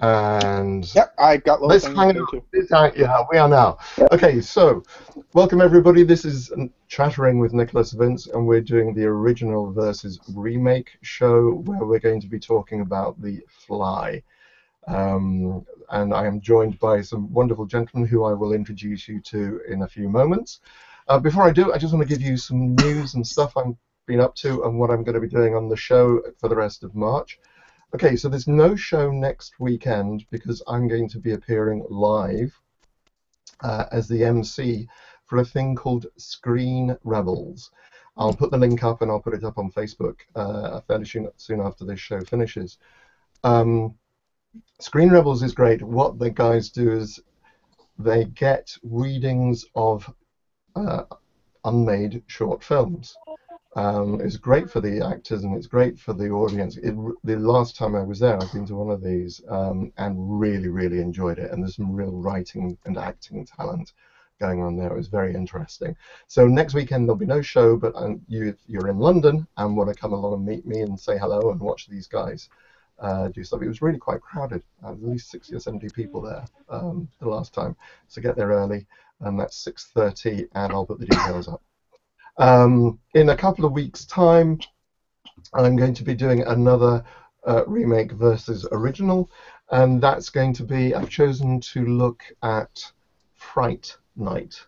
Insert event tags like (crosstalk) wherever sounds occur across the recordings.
And Yep, I got let's hang out. Yeah, we are now. Yep. Okay, so welcome everybody. This is Chattering with Nicholas Vince, and we're doing the original versus remake show where we're going to be talking about The Fly. Um, and I am joined by some wonderful gentlemen who I will introduce you to in a few moments. Uh, before I do, I just want to give you some news and stuff I've been up to and what I'm going to be doing on the show for the rest of March. Okay, so there's no show next weekend because I'm going to be appearing live uh, as the MC for a thing called Screen Rebels. I'll put the link up and I'll put it up on Facebook uh, fairly soon, soon after this show finishes. Um, Screen Rebels is great. What the guys do is they get readings of uh, unmade short films. Um, it's great for the actors and it's great for the audience. It, the last time I was there, I've been to one of these um, and really, really enjoyed it. And there's some real writing and acting talent going on there. It was very interesting. So next weekend there'll be no show, but um, you, you're in London and want to come along and meet me and say hello and watch these guys uh, do stuff. It was really quite crowded. At least 60 or 70 people there um, the last time. So get there early, and that's 6:30, and I'll put the details up. Um, in a couple of weeks' time, I'm going to be doing another uh, remake versus original, and that's going to be. I've chosen to look at Fright Night.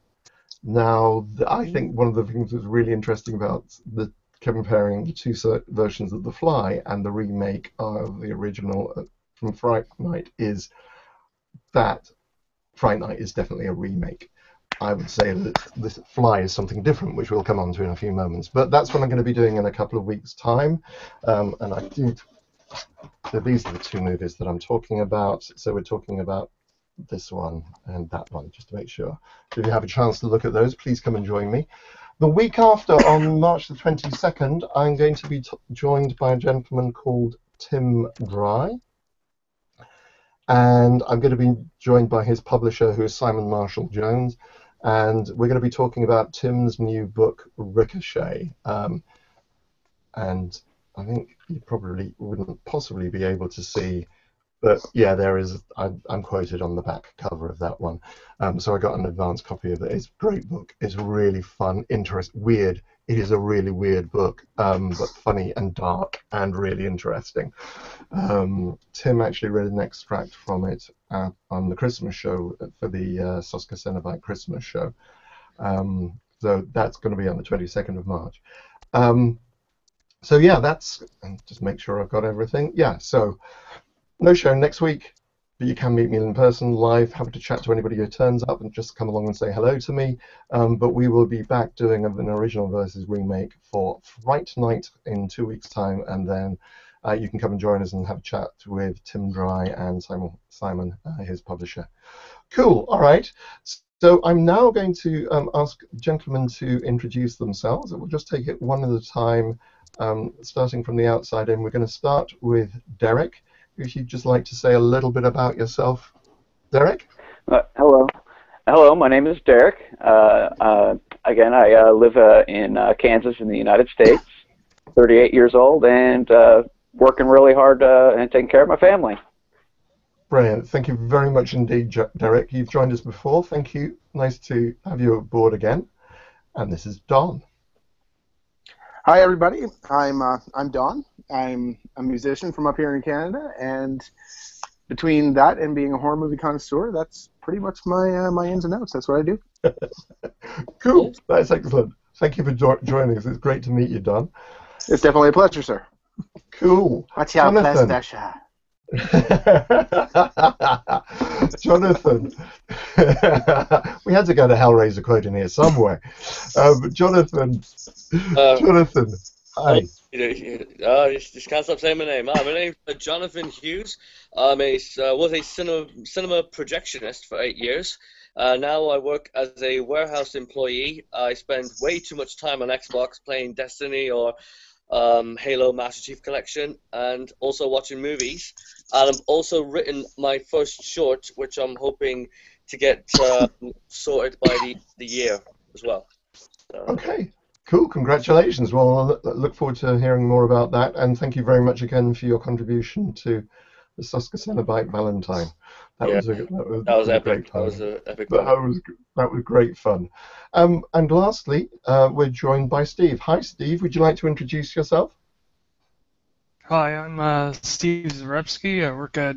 Now, the, I think one of the things that's really interesting about the comparing the two versions of The Fly and the remake of the original uh, from Fright Night is that Fright Night is definitely a remake. I would say that this Fly is something different, which we'll come on to in a few moments. But that's what I'm going to be doing in a couple of weeks' time. Um, and I do. So these are the two movies that I'm talking about. So we're talking about this one and that one, just to make sure. If you have a chance to look at those, please come and join me. The week after, on March the 22nd, I'm going to be joined by a gentleman called Tim Dry. And I'm going to be joined by his publisher, who is Simon Marshall Jones. And we're going to be talking about Tim's new book, Ricochet. Um, and I think you probably wouldn't possibly be able to see, but yeah, there is. I'm, I'm quoted on the back cover of that one. Um, so I got an advance copy of it. It's a great book. It's really fun, interest, weird. It is a really weird book, um, but funny and dark and really interesting. Um, Tim actually read an extract from it uh, on the Christmas show for the uh, Soska Cenobite Christmas show. Um, so that's going to be on the 22nd of March. Um, so yeah, that's just make sure I've got everything. Yeah, so no show next week, but you can meet me in person live. Happy to chat to anybody who turns up and just come along and say hello to me. Um, but we will be back doing an original versus remake for Fright Night in two weeks' time, and then uh, you can come and join us and have a chat with Tim Dry and Simon, Simon uh, his publisher. Cool. All right. So I'm now going to um, ask gentlemen to introduce themselves. We'll just take it one at a time, um, starting from the outside in. We're going to start with Derek. If you'd just like to say a little bit about yourself, Derek. Uh, hello. Hello, my name is Derek. Uh, uh, again, I uh, live uh, in uh, Kansas in the United States, 38 years old, and uh, working really hard uh, and taking care of my family. Brilliant. Thank you very much indeed, Derek. You've joined us before. Thank you. Nice to have you aboard again. And this is Don. Hi everybody, I'm uh, I'm Don. I'm a musician from up here in Canada, and between that and being a horror movie connoisseur, that's pretty much my uh, my ins and outs. That's what I do. (laughs) Cool. That's excellent. Thank you for jo- joining us. It's great to meet you, Don. It's definitely a pleasure, sir. Cool. What's your Jonathan. pleasure? Jonathan, (laughs) (laughs) we had to get a Hellraiser quote in here somewhere. Um, Jonathan, Uh, Jonathan, hi. You know, uh, just, just can't stop saying my name. Uh, my name's uh, Jonathan Hughes. I'm a uh, was a cinema cinema projectionist for eight years. Uh, now I work as a warehouse employee. I spend way too much time on Xbox playing Destiny or um, Halo Master Chief Collection, and also watching movies. And I've also written my first short, which I'm hoping to get uh, sorted by the, the year as well. So, Okay, cool. Congratulations. Well, I look- look forward to hearing more about that. And thank you very much again for your contribution to the Susquehanna Valentine. That Yeah. was a that was, That was a epic. great That was an epic. That was that was great fun. Um, and lastly, uh, we're joined by Steve. Hi, Steve. Would you like to introduce yourself? Hi, I'm uh, Steve Zarepsky. I work at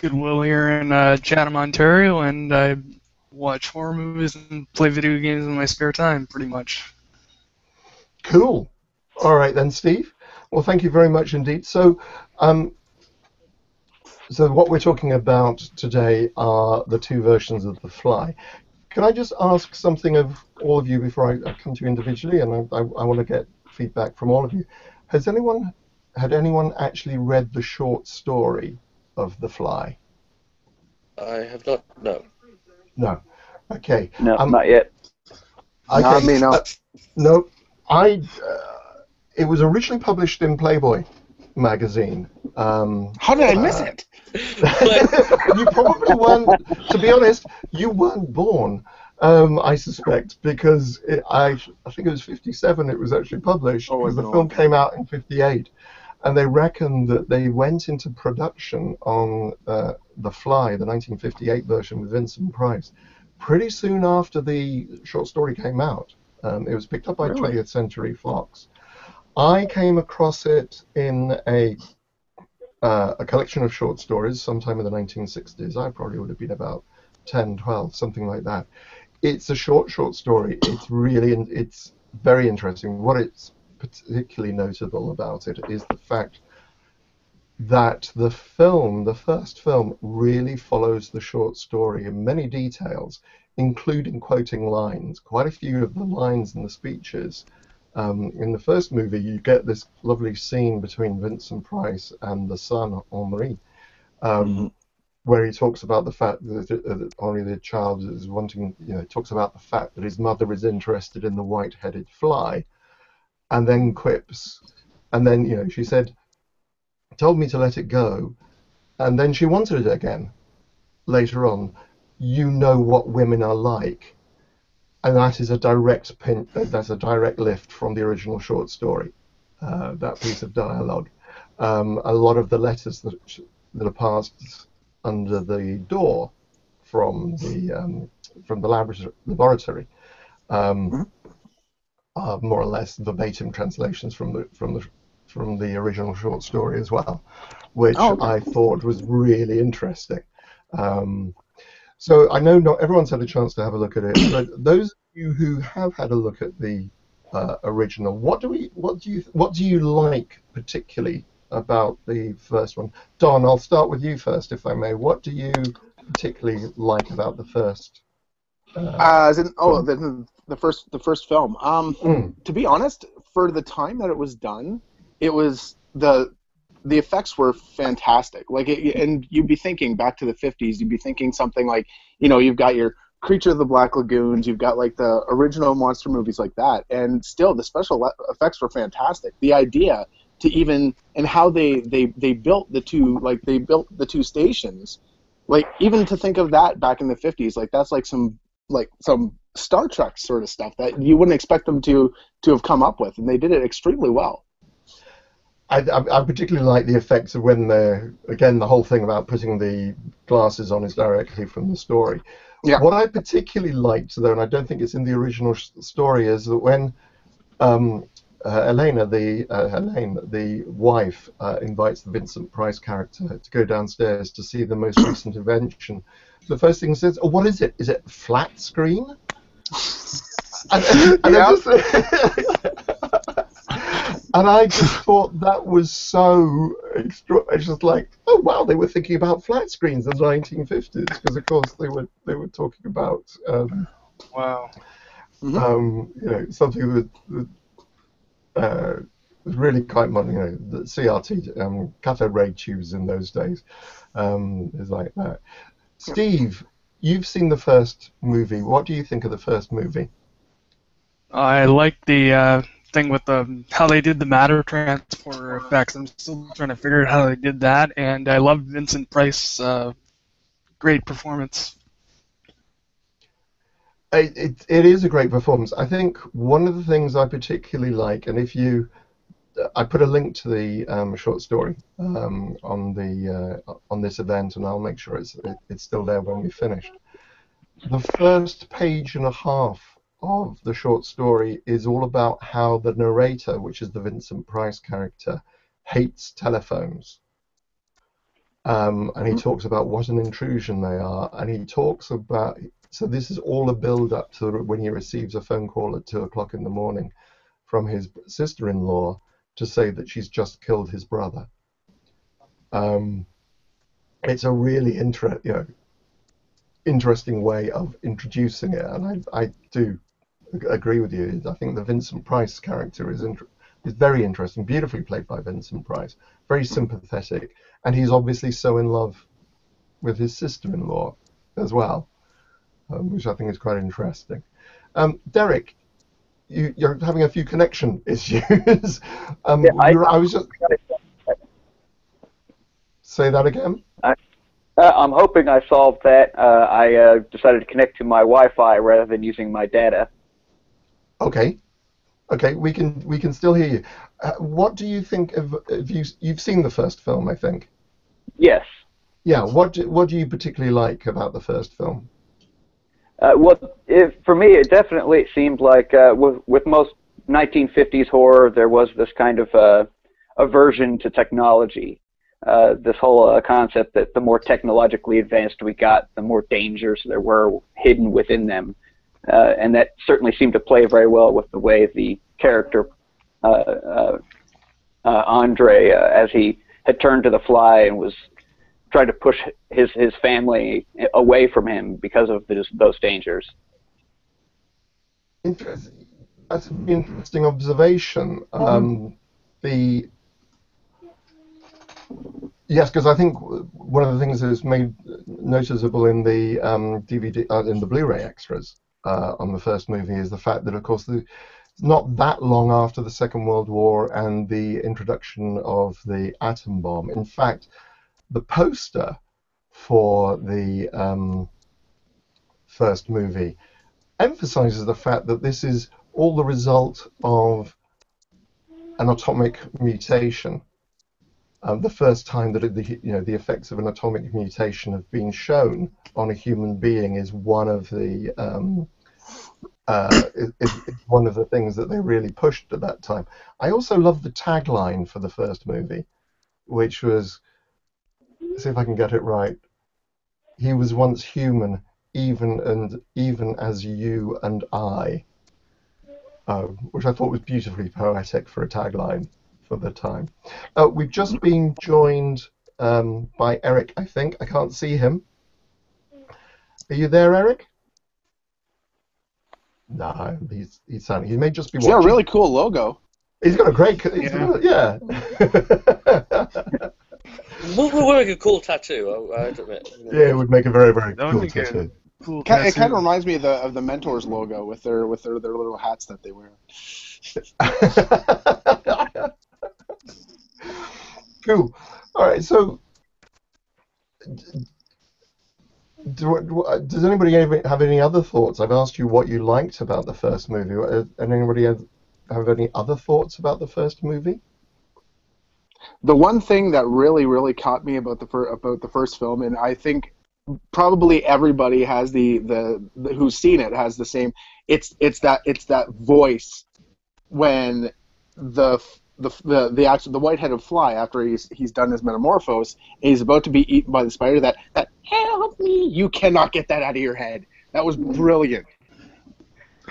Goodwill here in uh, Chatham, Ontario, and I watch horror movies and play video games in my spare time, pretty much. Cool. All right then, Steve. Well, thank you very much indeed. So, um, so what we're talking about today are the two versions of The Fly. Can I just ask something of all of you before I, I come to you individually, and I, I, I want to get feedback from all of you. Has anyone had anyone actually read the short story of The Fly? I have not. No. No. Okay. No, Um, not yet. Okay. Not me, no. Uh, no, I. Uh, it was originally published in Playboy magazine. Um, How did I miss Uh, it? (laughs) you probably weren't. To be honest, you weren't born. Um, I suspect because it, I, I think it was 57. It was actually published Oh, because the film came out in 58, and they reckon that they went into production on uh, The Fly, the 1958 version with Vincent Price, pretty soon after the short story came out. Um, it was picked up by Really? 20th Century Fox. I came across it in a uh, a collection of short stories sometime in the 1960s. I probably would have been about 10, 12, something like that. It's a short, short story. It's really, in- it's very interesting. What it's particularly notable about it is the fact that the film, the first film, really follows the short story in many details, including quoting lines. Quite a few of the lines in the speeches. Um, in the first movie, you get this lovely scene between Vincent Price and the son, Henri, um, where he talks about the fact that, uh, that Henri, the child, is wanting, you know, talks about the fact that his mother is interested in the white-headed fly, and then quips, and then, you know, she said, told me to let it go, and then she wanted it again later on. You know what women are like and that is a direct pin. That's a direct lift from the original short story. Uh, that piece of dialogue. Um, a lot of the letters that that are passed under the door from the um, from the laboratory, laboratory um, are more or less verbatim translations from the from the from the original short story as well, which Oh, okay. I thought was really interesting. Um, so I know not everyone's had a chance to have a look at it, but (coughs) those of you who have had a look at the uh, original, what do we, what do you, what do you like particularly about the first one? Don, I'll start with you first, if I may. What do you particularly like about the first? Uh, Uh, as in, oh, the, the first the first film. Um, mm, to be honest, for the time that it was done, it was the the effects were fantastic. Like, it, and you'd be thinking back to the '50s, you'd be thinking something like, you know, you've got your Creature of the Black Lagoons, you've got like the original monster movies like that, and still the special effects were fantastic. The idea to even and how they they they built the two like they built the two stations, like even to think of that back in the '50s, like that's like some like some Star Trek sort of stuff that you wouldn't expect them to to have come up with, and they did it extremely well. I, I, I particularly like the effects of when they're again the whole thing about putting the glasses on is directly from the story. Yeah. What I particularly liked though, and I don't think it's in the original sh- story, is that when um, uh, Elena, the uh, Helene, the wife, uh, invites the Vincent Price character to go downstairs to see the most (coughs) recent invention. The first thing he says, "Oh, what is it? Is it flat screen?" (laughs) And, and I Yeah. (laughs) just, and I just thought that was so extra. It's just like, oh wow, they were thinking about flat screens in the 1950s because of course they were they were talking about um, Wow. um, you know something that, that uh, was really quite modern. You know, the CRT um, cathode ray tubes in those days um, is like that. Steve, you've seen the first movie. What do you think of the first movie? I like the uh, thing with the how they did the matter transporter effects. I'm still trying to figure out how they did that, and I love Vincent Price. Uh, great performance. It, it, it is a great performance. I think one of the things I particularly like, and if you I put a link to the um, short story um, on the uh, on this event, and I'll make sure it's it's still there when we finished. The first page and a half of the short story is all about how the narrator, which is the Vincent Price character, hates telephones. Um, and he Mhm. talks about what an intrusion they are, and he talks about. So this is all a build up to when he receives a phone call at two o'clock in the morning from his sister-in-law to say that she's just killed his brother. Um, it's a really inter- you know, interesting way of introducing it, and I, I do agree with you. I think the Vincent Price character is inter- is very interesting, beautifully played by Vincent Price, very sympathetic, and he's obviously so in love with his sister-in-law as well, um, which I think is quite interesting. Um, Derek, you, you're having a few connection (laughs) issues. um, Yeah, I- I was just say that again. Uh, I'm hoping I solved that. Uh, I uh, decided to connect to my Wi-Fi rather than using my data. Okay, okay, we can we can still hear you. Uh, what do you think of? Have you you've seen the first film? I think. Yes. Yeah. What do, what do you particularly like about the first film? Uh, well, it, for me, it definitely seemed like uh, with, with most 1950s horror, there was this kind of uh, aversion to technology. Uh, this whole uh, concept that the more technologically advanced we got, the more dangers there were hidden within them. Uh, and that certainly seemed to play very well with the way the character, uh, uh, uh, Andre, uh, as he had turned to the fly and was trying to push his his family away from him because of this, those dangers. Interesting. That's an interesting observation. Um, the yes, because I think one of the things that is made noticeable in the um, DVD uh, in the Blu-ray extras uh, on the first movie is the fact that, of course, the, not that long after the Second World War and the introduction of the atom bomb. In fact, the poster for the um, first movie emphasizes the fact that this is all the result of an atomic mutation. Um, the first time that the you know the effects of an atomic mutation have been shown on a human being is one of the um, uh, is, is one of the things that they really pushed at that time. I also love the tagline for the first movie, which was, see if I can get it right. He was once human, even and even as you and I, um, which I thought was beautifully poetic for a tagline for the time. Uh, we've just been joined um, by Eric, I think. I can't see him. Are you there, Eric? No, he's he's sounding. He may just be It's got a really cool logo. He's got a great. He's Yeah. got, yeah. Would would make a cool tattoo. I, I admit. yeah, it would make a very very That cool be good. tattoo. Cool. Ki- It kind of reminds me of the of the Mentors logo with their with their, their little hats that they wear. (laughs) cool. All right. So, do, do, does anybody have any other thoughts? I've asked you what you liked about the first movie. Uh, And anybody have, have any other thoughts about the first movie? The one thing that really really caught me about the fir- about the first film, and I think probably everybody has the, the the who's seen it has the same. It's it's that it's that voice when the the the the actual the white-headed fly after he's he's done his metamorphose and he's about to be eaten by the spider. That that help me! You cannot get that out of your head. That was brilliant.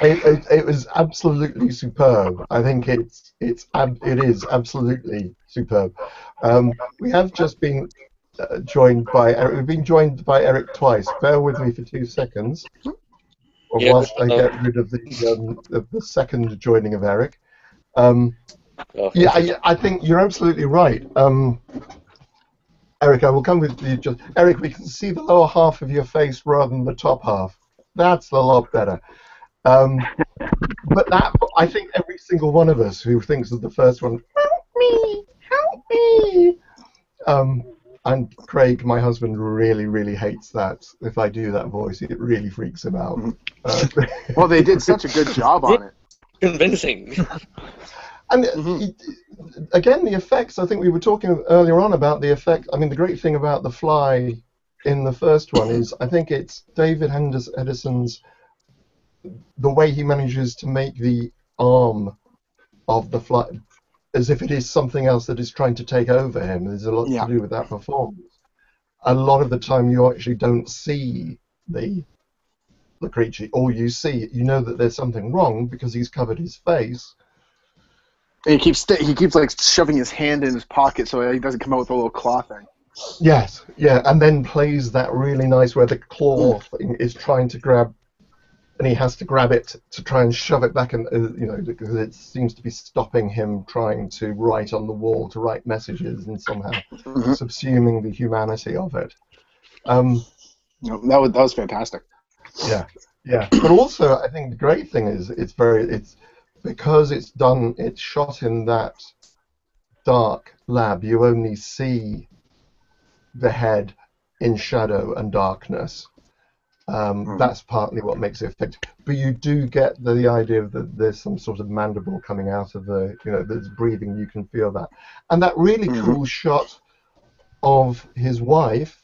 It, it, it was absolutely superb. I think it's it's ab- it is absolutely superb. Um, we have just been uh, joined by Eric. We've been joined by Eric twice. Bear with me for two seconds, or Yeah, whilst I get rid of the um, of the second joining of Eric. Um, yeah, I, I think you're absolutely right. Um, Eric, I will come with you. Just Eric, we can see the lower half of your face rather than the top half. That's a lot better. Um, but that, I think every single one of us who thinks of the first one, help me, help me. Um, and Craig, my husband, really, really hates that. If I do that voice, it really freaks him out. Uh, (laughs) Well, they did such a good job on it. convincing. (laughs) And Mhm. it, again, the effects. I think we were talking earlier on about the effect. I mean, the great thing about the Fly in the first one is I think it's David Hedison's the way he manages to make the arm of the Fly as if it is something else that is trying to take over him. There's a lot Yeah. to do with that performance. A lot of the time, you actually don't see the the creature, or you see, you know that there's something wrong because he's covered his face. And he keeps st- he keeps like shoving his hand in his pocket so he doesn't come out with a little claw thing. Yes, yeah, and then plays that really nice where the claw thing is trying to grab, and he has to grab it to try and shove it back, and uh, you know because it seems to be stopping him trying to write on the wall to write messages and somehow Mhm. subsuming the humanity of it. Um, No, that was that was fantastic. yeah, yeah, but also I think the great thing is it's very it's because it's done it's shot in that dark lab. You only see the head in shadow and darkness. Um, Mhm. That's partly what makes it effective. But you do get the, the idea that there's some sort of mandible coming out of the, you know, that's breathing. You can feel that, and that really Mhm. cool shot of his wife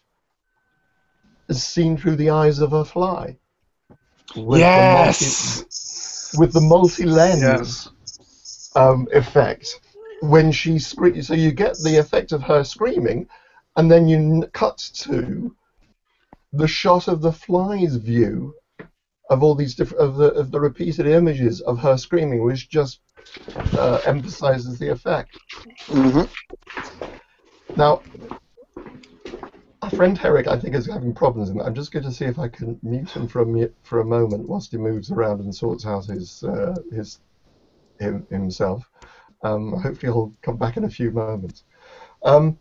is seen through the eyes of a fly. With. The multi, with the multi-lens um, effect when she screams. So you get the effect of her screaming, and then you n- cut to the shot of the fly's view of all these different of the of the repeated images of her screaming, which just uh, emphasizes the effect. hmm Now, our friend Eric, I think, is having problems, and I'm just going to see if I can mute him for a for a moment whilst he moves around and sorts out his uh, his him, himself. Um, hopefully, he'll come back in a few moments. Um,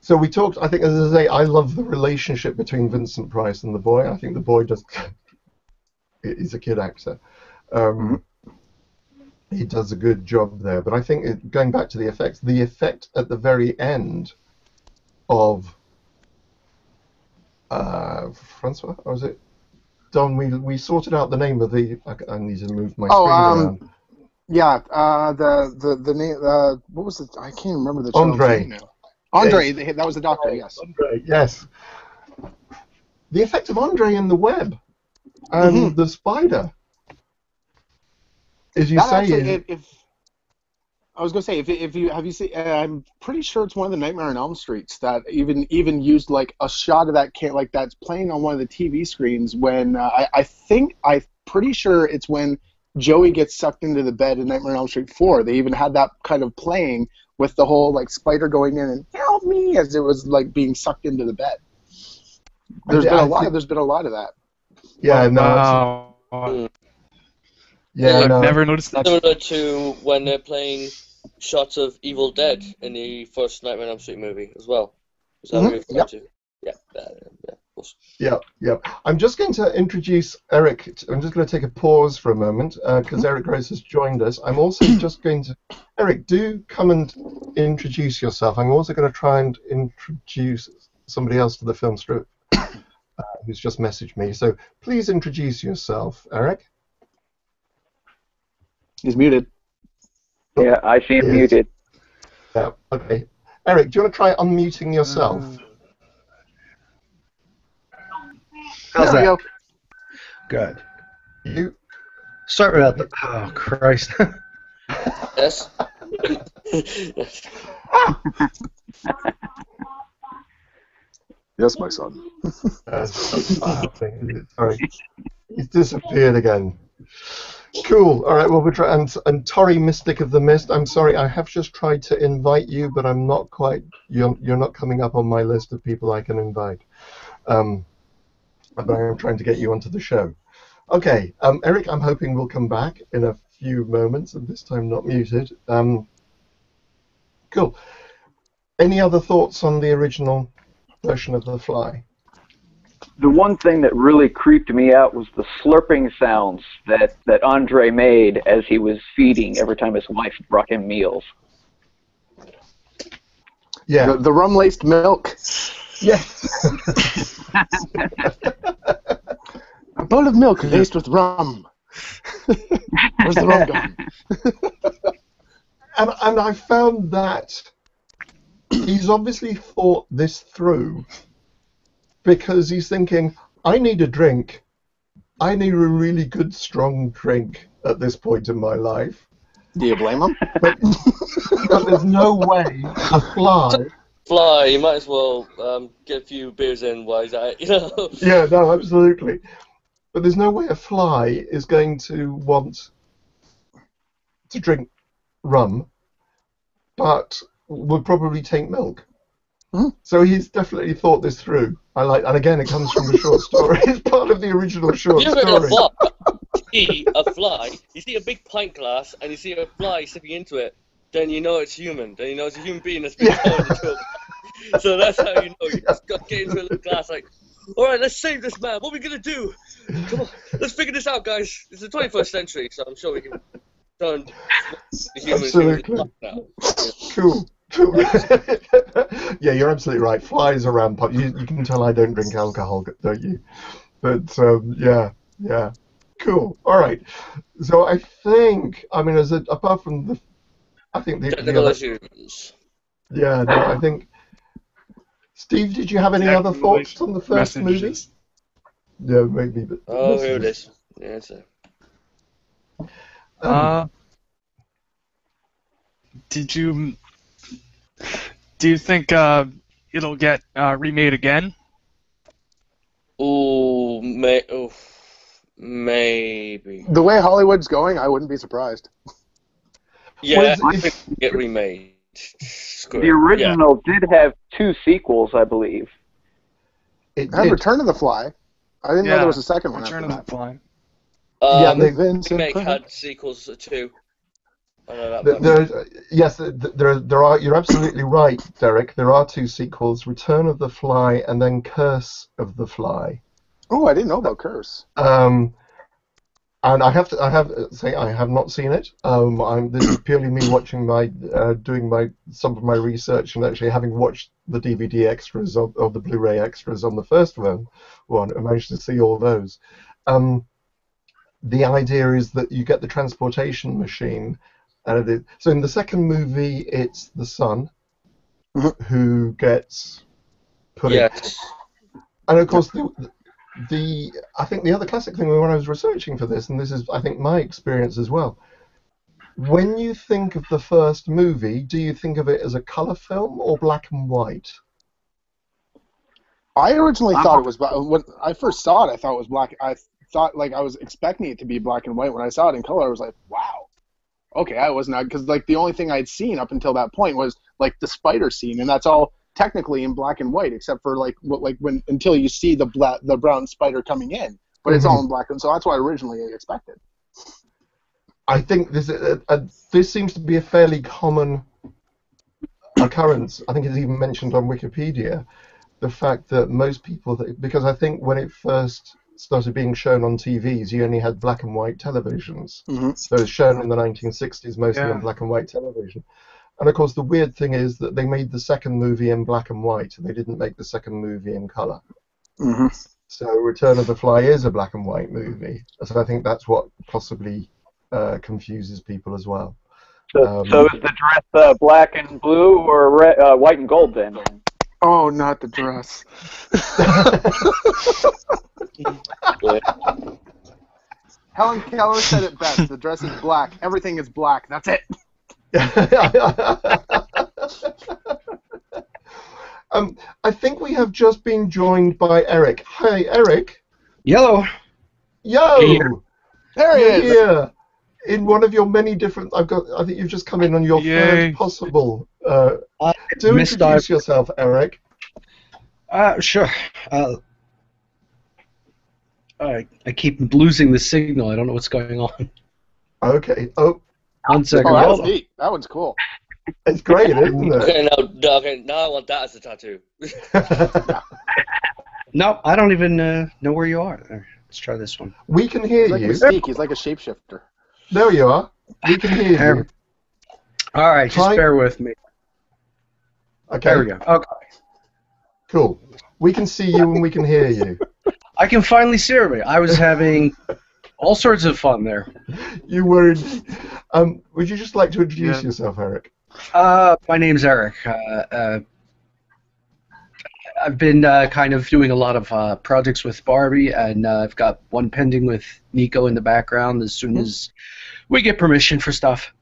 so we talked. I think, as I say, I love the relationship between Vincent Price and the boy. I think the boy does. (laughs) he's a kid actor. Um, He does a good job there, but I think it, going back to the effects, the effect at the very end of uh, Francois, or was it Don? We we sorted out the name of the. I, I need to move my Oh, screen um, around. Yeah, uh, the the the name. Uh, what was it? I can't remember the Andre. name now. Andre, the- that was the doctor. Yes. Andre, yes. The effect of Andre in the web and Mhm. the spider. As you That say, actually, if I was gonna say, if if you have you seen, uh, I'm pretty sure it's one of the Nightmare on Elm Streets that even even used like a shot of that can like that's playing on one of the TV screens when uh, I I think I'm pretty sure it's when Joey gets sucked into the bed in Nightmare on Elm Street 4. They even had that kind of playing with the whole like spider going in and help me as it was like being sucked into the bed. There's I- been a I lot. think- There's been a lot of that. yeah, no, it's- yeah, I've no, never noticed that. Similar to when they're playing shots of Evil Dead in the first Nightmare on Elm Street movie as well. Is that what Mhm, you're referring yep. to? Yeah, uh, yeah, of course. Yeah, yeah. I'm just going to introduce Eric. I'm just going to take a pause for a moment because Eric Rose has joined us. I'm also (clears throat) just going to. Eric, do come and introduce yourself. I'm also going to try and introduce somebody else to the film strip (coughs) uh, who's just messaged me. So please introduce yourself, Eric. He's muted. Yeah, I see him Yes. muted. Yeah. Okay. Eric, do you want to try unmuting yourself? How's There that? Good. You. Sorry about the. Oh Christ. (laughs) Yes. Yes, my son. Uh, sorry, he's disappeared again. Cool. All right. Well, we're trying. And, and Tori, Mystic of the Mist. I'm sorry. I have just tried to invite you, but I'm not quite. You're you're not coming up on my list of people I can invite. Um, but I am trying to get you onto the show. Okay. Um, Eric, I'm hoping we'll come back in a few moments, and this time not muted. Um, cool. Any other thoughts on the original version of The Fly? The one thing that really creeped me out was the slurping sounds that, that Andre made as he was feeding every time his wife brought him meals. Yeah. The, the rum laced milk. Yes. (laughs) A bowl of milk laced with rum. (laughs) Where's the rum gone? (laughs) and and I found that he's obviously thought this through because he's thinking, I need a drink. I need a really good, strong drink at this point in my life. Do you blame him? (laughs) But, (laughs) but there's no way a fly. (laughs) Fly, you might as well um, get a few beers in while he's at it, you know. Yeah, no, absolutely. But there's no way a fly is going to want to drink rum, but would probably take milk. Hmm. So he's definitely thought this through. I like, and again, it comes from the short story. (laughs) It's part of the original short You story. a fly, (laughs) see a fly, you see a big pint glass, and you see a fly slipping into it, then you know it's human. Then you know it's a human being that's been Yeah. a (laughs) So that's how you know you just got to get into a little glass like, all right, let's save this man. What are we gonna do? Come on, let's figure this out, guys. It's the 21st century, so I'm sure we can turn the humans Absolutely. into now. Cool. Cool. (laughs) yeah, you're absolutely right. Flies around pub. You, you can tell I don't drink alcohol, don't you? But um, yeah, yeah. Cool. All right. So I think, I mean, as a, apart from the, I think the, the Technical other, issues. yeah, no, I think. Steve, did you have any other thoughts on the first movie? Messages. Yeah, maybe. But Oh, here it messages. is. Yeah, it's a... Um, Uh, did you do you think uh, it'll get uh, remade again? Ooh, may, ooh, maybe. The way Hollywood's going, I wouldn't be surprised. Yeah, Well, I think it'll get remade. Screw The it. original did have two sequels, I believe. it And did. Return of the Fly. I didn't know there was a second one Return after of the. Fly. Yeah. Yeah, Um, they- Vincent remake Price. had sequels too. I know that There, yes, there, there are. You're absolutely right, Derek. There are two sequels: Return of the Fly and then Curse of the Fly. Oh, I didn't know about Curse. Um, and I have to, I have say, I have not seen it. Um, I'm this is purely me watching my, uh, doing my some of my research and actually having watched the DVD extras of, of the Blu-ray extras on the first one. One, I managed to see all those. Um, the idea is that you get the transportation machine, and it, so in the second movie, it's the son Mhm. who gets put in Yes. and of course, the, the I think the other classic thing when I was researching for this, and this is I think my experience as well. When you think of the first movie, do you think of it as a color film or black and white? I originally thought it was black. When I first saw it, I thought it was black. I thought like I was expecting it to be black and white. When I saw it in color, I was like, wow. Okay, I wasn't because like the only thing I'd seen up until that point was like the spider scene, and that's all technically in black and white, except for like what like when until you see the black the brown spider coming in, but it's all in black and so that's what I originally expected. I think this uh, uh, this seems to be a fairly common occurrence. I think it's even mentioned on Wikipedia. The fact that most people, that, because I think when it first started being shown on TVs, you only had black and white televisions. Mhm. So was shown in the 1960s mostly Yeah. on black and white television. And of course, the weird thing is that they made the second movie in black and white. And they didn't make the second movie in color. Mm-hmm. So Return of the Fly is a black and white movie. So I think that's what possibly uh, confuses people as well. So, Um, so is the dress uh, black and blue or red, uh, white and gold then? Oh, not the dress. (laughs) Helen Keller said it best. The dress is black. Everything is black. That's it. (laughs) um, I think we have just been joined by Eric. Hi, Eric. Yellow. Yo! Here. There he is. here in one of your many different. I've got. I think you've just come in on your Yay. third possible. Uh, I do missed introduce our- yourself, Eric. Uh, sure. Uh, I, I keep losing the signal. I don't know what's going on. Okay. Oh, One second. Oh, Hold that's neat. That one's cool. it's great, isn't (laughs) it? Okay, now, okay, now I want that as a tattoo. (laughs) No, I don't even uh, know where you are. There, let's try this one. we can hear He's like you. Mystique. He's like a shapeshifter. There you are. We can hear you. All right, just Try- bear with me. Okay. There we go. Okay. Cool. We can see you and we can hear you. (laughs) I can finally see everybody. I was having all sorts of fun there. You were. In, Um, would you just like to introduce Yeah. yourself, Eric? Uh, my name's Eric. Uh, uh, I've been uh, kind of doing a lot of uh, projects with Barbie, and uh, I've got one pending with Nico in the background as soon as we get permission for stuff.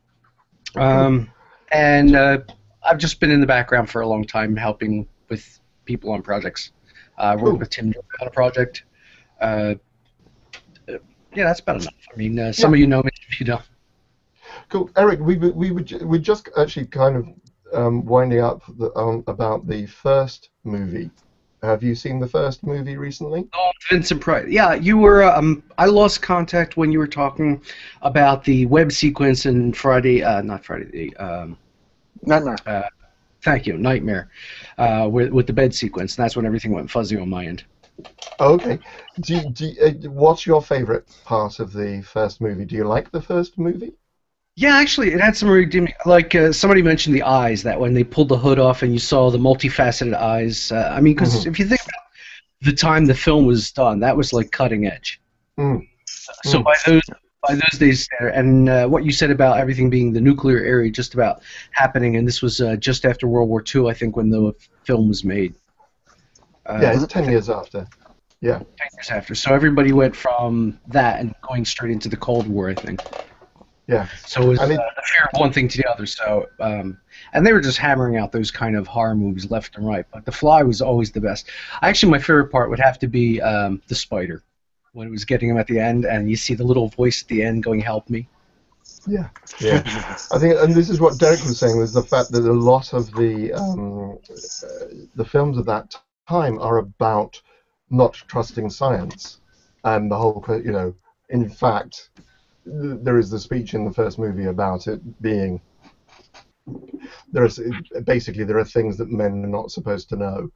Um, and uh, I've just been in the background for a long time helping with people on projects. Uh, I worked Cool. with Tim on a project. Uh, uh, yeah, that's about enough. I mean, uh, some of you know me, if you don't. Cool, Eric. We were- we were we just actually kind of um, winding up the, um, about the first movie. Have you seen the first movie recently? Oh, Vincent Price. Yeah, you were. Um, I lost contact when you were talking about the web sequence in Friday. Uh, not Friday. The um, Nightmare. thank you, Nightmare, uh, with with the bed sequence. And that's when everything went fuzzy on my end. Okay. Do, do, uh, what's your favorite part of the first movie? Do you like the first movie? Yeah, actually, it had some redeeming. Like uh, somebody mentioned the eyes. That when they pulled the hood off and you saw the multifaceted eyes. Uh, I mean, because Mhm. if you think about the time the film was done, that was like cutting edge. Mm. So Mm. by those by those days and uh, what you said about everything being the nuclear area just about happening, and this was uh, just after World War II, I think, when the film was made. Uh, Yeah, it's ten years after. Yeah. 10 years after. So everybody went from that and going straight into the Cold War, I think. Yeah. So it was I mean- uh, the fear of one thing to the other. So, um, and they were just hammering out those kind of horror movies left and right. But The Fly was always the best. Actually, my favorite part would have to be um, the spider when it was getting him at the end, and you see the little voice at the end going, "Help me." Yeah. Yeah. I think, and this is what Derek was saying, was the fact that a lot of the um, uh, the films of that time are about not trusting science, and the whole, you know, in fact, th- there is the speech in the first movie about it being there is basically there are things that men are not supposed to know.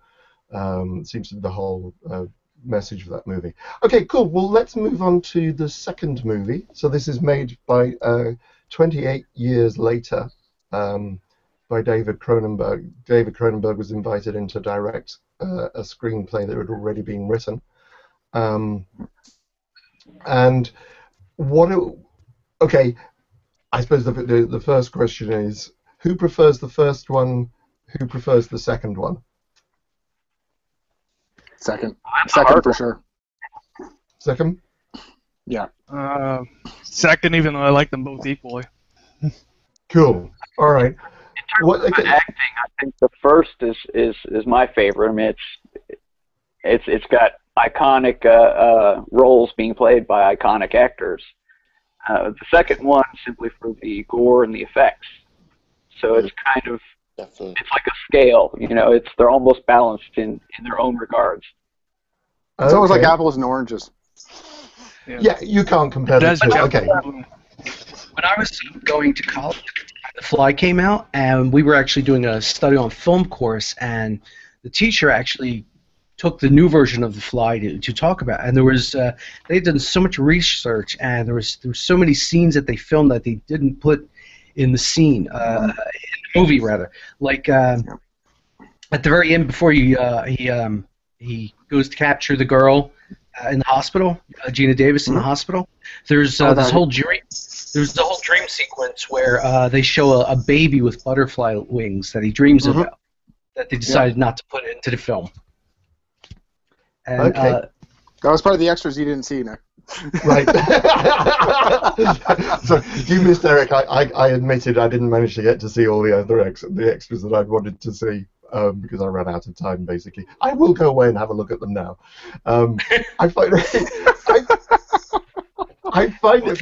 Um, seems to be the whole uh, message of that movie. Okay, cool. Well, let's move on to the second movie. So this is made by uh, 28 years later um, by David Cronenberg. David Cronenberg was invited in to direct uh, a screenplay that had already been written. Um, and what? It, okay, I suppose the, the the first question is who prefers the first one? Who prefers the second one? Second. That's Second for one. sure. Second? Yeah. Uh, second, even though I like them both equally. Cool. All right. What? But Okay. acting, I think the first is is is my favorite. I mean, it's it's it's got iconic uh, uh, roles being played by iconic actors. Uh, the second one simply for the gore and the effects. So it's kind of Definitely. it's like a scale. You know, it's they're almost balanced in in their own regards. It's almost like apples and oranges. Yeah, you can't compare the two. Okay. When I was going to college, The Fly came out, and we were actually doing a study on film course, and the teacher actually took the new version of The Fly to, to talk about. And there was uh, they'd done so much research, and there was there were so many scenes that they filmed that they didn't put in the scene, uh, in the movie rather. Like um, at the very end, before he uh, he um, he goes to capture the girl uh, in the hospital, uh, Geena Davis in the hospital. There's uh, Oh, this whole dream. There's the whole dream sequence where uh, they show a, a baby with butterfly wings that he dreams Mhm. about that they decided not to put into the film. And, Okay. That was part of the extras you didn't see, Nick. Right. (laughs) so you missed Eric. I, I, I admitted I didn't manage to get to see all the other ex- the extras that I wanted to see um, because I ran out of time. Basically, I will go away and have a look at them now. Um, I find I, I find it.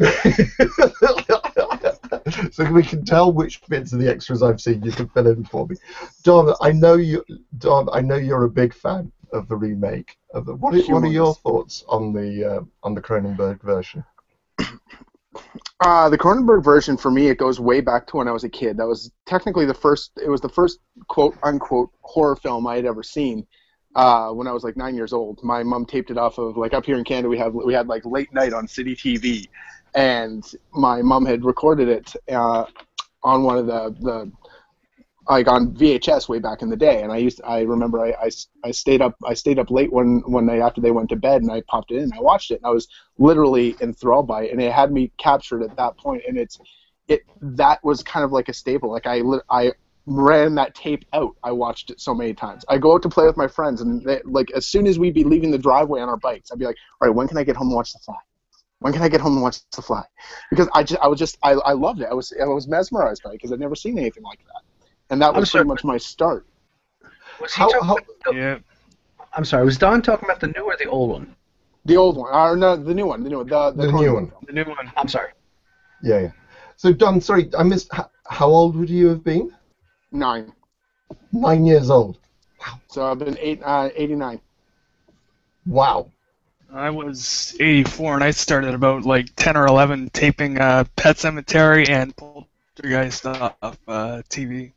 (laughs) so we can tell which bits of the extras I've seen. You can fill in for me, Don. I know you, Don. I know you're a big fan of the remake. Of the, what, are, what are your thoughts on the uh, on the Cronenberg version? (coughs) Uh, the Cronenberg version for me, it goes way back to when I was a kid. That was technically the first. It was the first quote unquote horror film I had ever seen. Uh, when I was like nine years old, my mom taped it off of like up here in Canada. We have we had like late night on City TV, and my mom had recorded it uh, on one of the the like on VHS way back in the day. And I used I remember I, I, I stayed up I stayed up late one one night after they went to bed, and I popped it in. and I watched it, and I was literally enthralled by it, and it had me captured at that point. And it's it that was kind of like a staple. Like I I ran that tape out. I watched it so many times. I go out to play with my friends, and they, like as soon as we'd be leaving the driveway on our bikes, I'd be like, "All right, when can I get home and watch The Fly? When can I get home and watch The Fly?" Because I just I was just I, I loved it. I was I was mesmerized by it because I'd never seen anything like that, and that I'm was sorry, pretty much my start. Was he How, talking how, about- Yeah. I'm sorry. Was Don talking about the new or the old one? The old one, or no, the new one, the new one, the the, The new one. film. The new one. I'm sorry. yeah, yeah. So, Don, sorry, I missed. How, how old would you have been? Nine. Nine years old. Wow. So I've been eight, uh, 89. Wow. I was 84, and I started about like 10 or 11 taping uh, Pet Sematary and Poltergeist off uh, TV.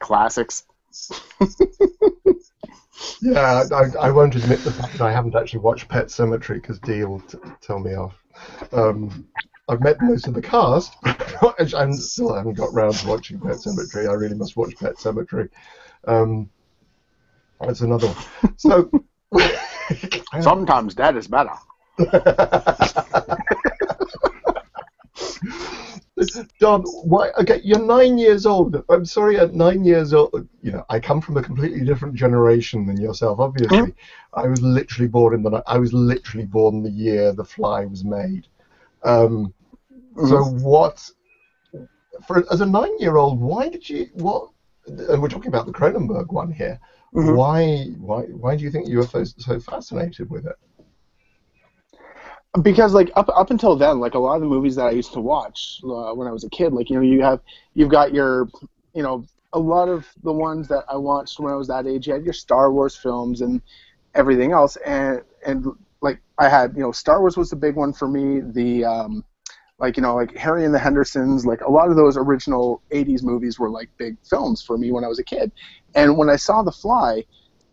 Classics. (laughs) Yeah, I, I won't admit the fact that I haven't actually watched Pet Sematary because Dee will t- tell me off. Um, I've met most of the cast. (laughs) I still haven't got round to watching Pet Sematary. I really must watch Pet Sematary. Um, that's another one. So, (laughs) Sometimes that is better. Don, why? Okay, you're nine years old. I'm sorry, at nine years old, you know, I come from a completely different generation than yourself. Obviously, I was literally born in the. I was literally born the year The Fly was made. Um, So what? For as a nine-year-old, why did you what? And we're talking about the Cronenberg one here. Mhm. Why? Why? Why do you think you were so, so fascinated with it? Because like up up until then like a lot of the movies that i used to watch uh, when i was a kid like you know you have you've got your you know a lot of the ones that i watched when i was that age you had your star wars films and everything else and and like i had you know star wars was the big one for me the um like you know like harry and the hendersons like a lot of those original 80s movies were like big films for me when i was a kid and when i saw the fly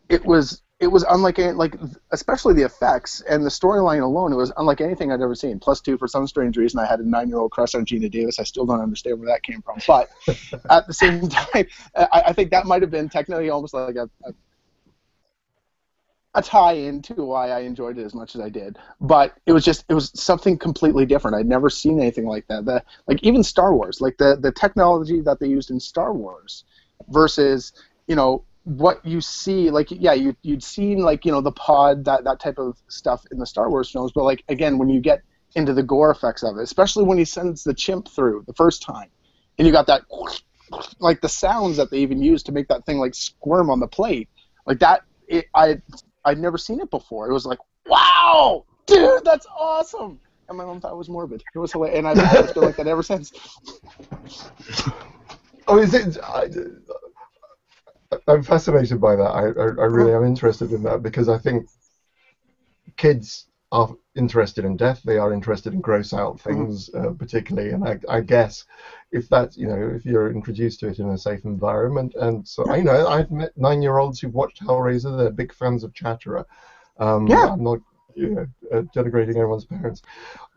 it was it was unlike any, like especially the effects and the storyline alone it was unlike anything i'd ever seen plus two for some strange reason i had a nine year old crush on geena davis i still don't understand where that came from but (laughs) at the same time i, I think that might have been technically almost like a, a a tie-in to why I enjoyed it as much as I did, but it was just it was something completely different. I'd never seen anything like that. The like even Star Wars, like the the technology that they used in Star Wars, versus you know what you see like yeah you you'd seen like you know the pod that that type of stuff in the Star Wars films but like again when you get into the gore effects of it especially when he sends the chimp through the first time and you got that like the sounds that they even used to make that thing like squirm on the plate like that it, I I'd never seen it before. It was like wow dude that's awesome! And my mom thought it was morbid. It was hilarious and I've been like that ever since. (laughs) Oh, is it? I, I'm fascinated by that. I, I, I really am interested in that because I think kids are interested in death. They are interested in gross out things, uh, particularly. And I, I guess if that's, you know, if you're introduced to it in a safe environment, and so I know (laughs) I've met nine-year-olds who've watched Hellraiser. They're big fans of Chatterer. Um, Yeah. I'm not, you know, uh, denigrating anyone's parents.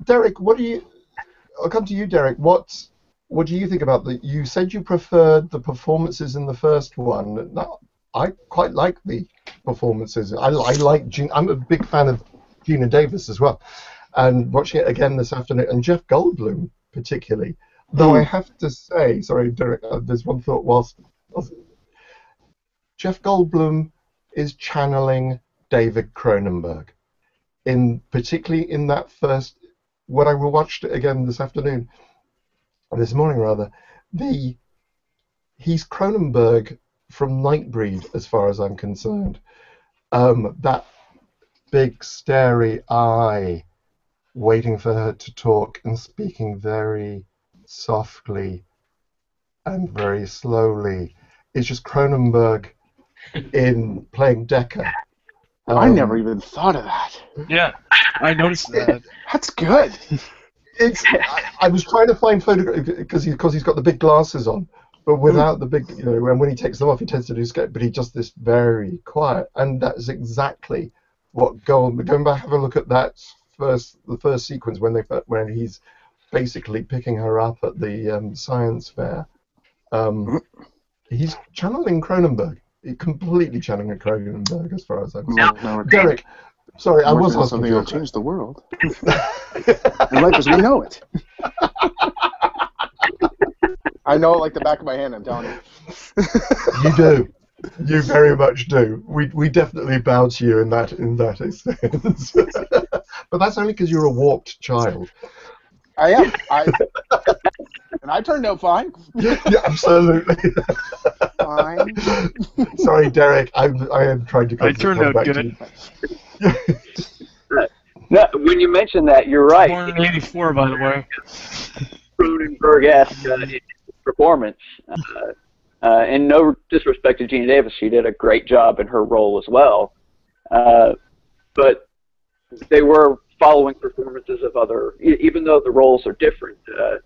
Derek, what do you? I'll come to you, Derek. What what do you think about the? You said you preferred the performances in the first one. Now, I quite like the performances. I, I like. Geena, I'm a big fan of Geena Davis as well, and watching it again this afternoon, and Jeff Goldblum particularly. Though I have to say, sorry, Derek, uh, there's one thought whilst. Jeff Goldblum is channeling David Cronenberg, in particularly in that first. When I watched it again this afternoon, this morning rather, the he's Cronenberg from Nightbreed, as far as I'm concerned. Um, that big starey eye, waiting for her to talk and speaking very softly and very slowly. It's just Cronenberg (laughs) in playing Decker. I Um, never even thought of that Yeah, I noticed that. that's good (laughs) It's. I, I was trying to find photographs because he, cause he's got the big glasses on, but without the big, you know, and when he takes them off, he tends to do skate, but he just this very quiet, and that's exactly what Gold. Going back, have a look at that first, the first sequence when they when he's basically picking her up at the um, science fair. Um, he's channeling Cronenberg. He completely channeling Cronenberg, as far as I'm concerned. no, Derek, sorry, I was Working on asking something you. that'll change the world (laughs) and life as we know it I know it like the back of my hand. I'm telling you. You do. You very much do. We we definitely bow to you in that in that sense. (laughs) but that's only because you're a warped child. I am. I, and I turned out fine. (laughs) Yeah, absolutely. Fine. Sorry, Derek. I'm I am trying to. I turned out good. No, when you mention that, you're right. Born in '84, by the way. Cronenberg-esque uh, performance. Uh, uh, and no disrespect to Geena Davis, she did a great job in her role as well. Uh, but they were following performances of other, e- even though the roles are different. Uh,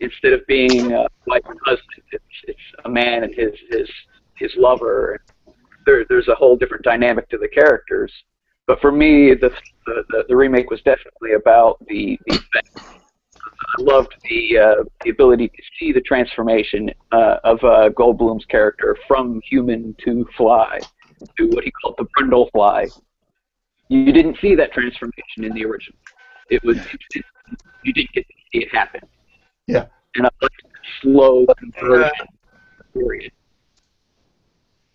instead of being uh, wife and husband, it's, it's a man and his his his lover. There, there's a whole different dynamic to the characters. But for me, the the, the, remake was definitely about the the effect. I loved the uh, the ability to see the transformation uh, of uh, Goldblum's character from human to fly to what he called the Brundle fly. You didn't see that transformation in the original. It was it, you didn't get to see it happen. Yeah. And I liked the slow conversion period.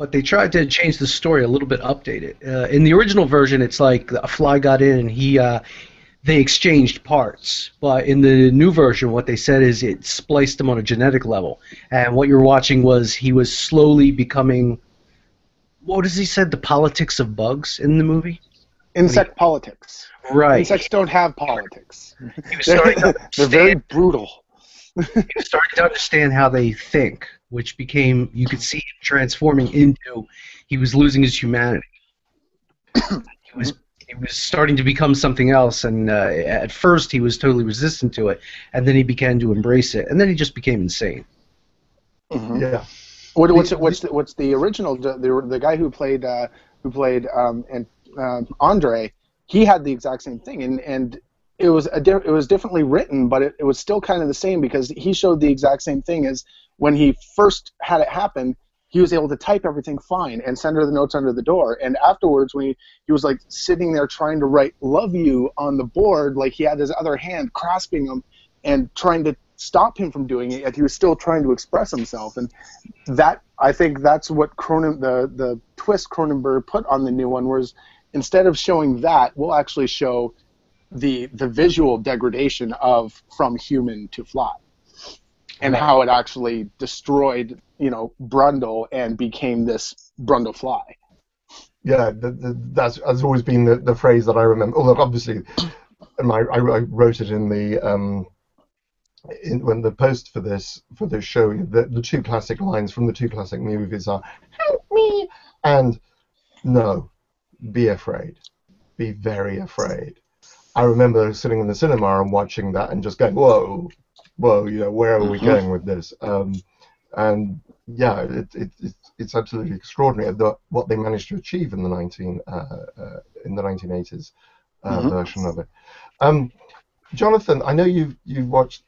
But they tried to change the story a little bit, update it. Uh, in the original version, it's like a fly got in and he, uh, they exchanged parts. But in the new version, what they said is it spliced him on a genetic level, and what you're watching was he was slowly becoming. What does he said? The politics of bugs in the movie. Insect politics. Right. Insects don't have politics. He was They're, (laughs) they're very brutal. He was starting to understand how they think, which became you could see him transforming into he was losing his humanity. (coughs) he was he was starting to become something else, and uh, at first he was totally resistant to it, and then he began to embrace it, and then he just became insane. Mhm. Yeah. What, what's what's the, what's the original? The, the, the guy who played uh, who played um, and um Andre, he had the exact same thing, and and it was a di- it was differently written, but it, it was still kind of the same because he showed the exact same thing as when he first had it happen. He was able to type everything fine and send her the notes under the door. And afterwards, when he, he was like sitting there trying to write "love you" on the board, like he had his other hand grasping him and trying to stop him from doing it, yet he was still trying to express himself. And that I think that's what Cronen the the twist Cronenberg put on the new one was instead of showing that, we'll actually show the the visual degradation of from human to fly, and how it actually destroyed you know Brundle and became this Brundle fly. Yeah, the, the, that's has always been the, the phrase that I remember. Although obviously, and I, I wrote it in the um, in, when the post for this for this show. The, the two classic lines from the two classic movies are "Help me" and "No, be afraid, be very afraid." I remember sitting in the cinema and watching that and just going, "Whoa, whoa, you know, where are we Mhm. going with this?" Um, and yeah, it, it, it, it's absolutely extraordinary the, what they managed to achieve in the 19 uh, uh, in the 1980s uh, Mhm. version of it. Um, Jonathan, I know you've you've watched.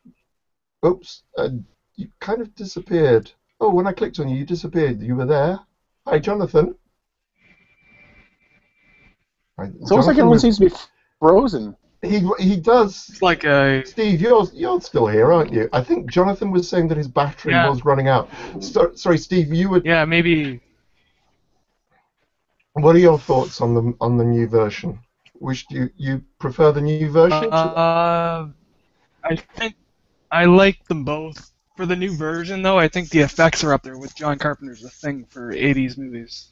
Oops, uh, you kind of disappeared. Oh, when I clicked on you, you disappeared. You were there. Hi, Jonathan. Right, It's almost like everyone was- seems to be frozen. he he does. It's like a Steve, you're you're still here, aren't you? I think Jonathan was saying that his battery Yeah. was running out. So, sorry, Steve, you were. yeah maybe What are your thoughts on the on the new version? Which do you you prefer the new version? to- Uh, I think I like them both. For the new version, though, I think the effects are up there with John Carpenter's The Thing for '80s movies.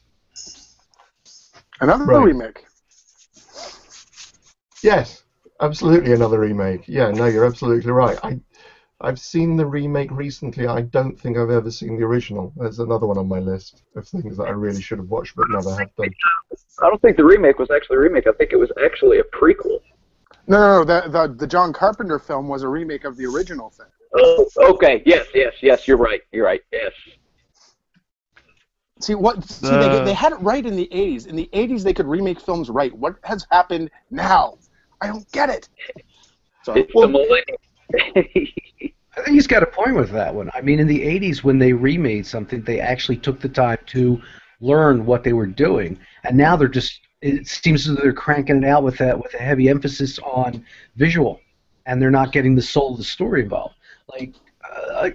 Another Right. remake. Yes, absolutely another remake. Yeah, no, you're absolutely right. I I've seen the remake recently. I don't think I've ever seen the original. There's another one on my list of things that I really should have watched but never have done. I don't think the remake was actually a remake. I think it was actually a prequel. No, no, no. The, the the John Carpenter film was a remake of the original thing. Oh, okay. Yes, yes, yes. You're right. You're right. Yes. See what? See, they, they had it right in the '80s. In the '80s, they could remake films right. What has happened now? I don't get it. So, It's Well- the millennium. (laughs) I think he's got a point with that one. I mean, in the '80s, when they remade something, they actually took the time to learn what they were doing, and now they're just. It seems as though they're cranking it out with that with a heavy emphasis on visual, and they're not getting the soul of the story involved. Like,